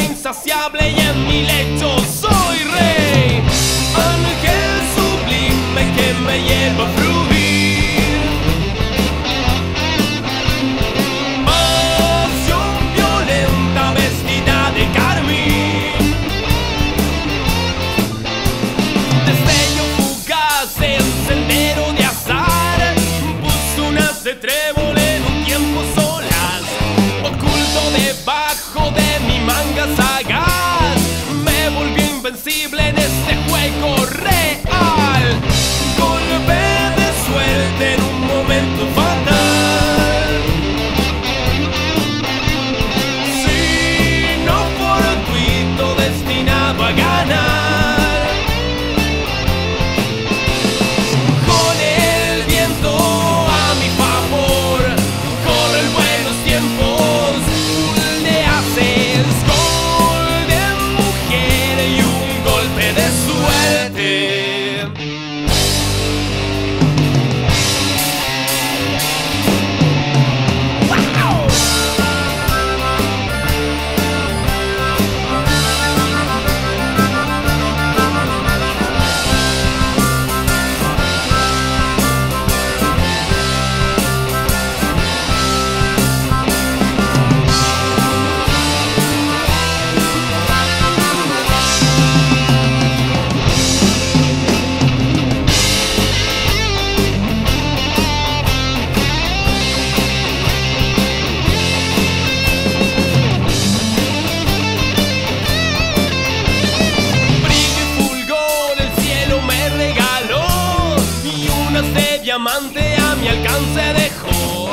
insaciable y en mi lecho soy rey. diamante a mi alcance dejó.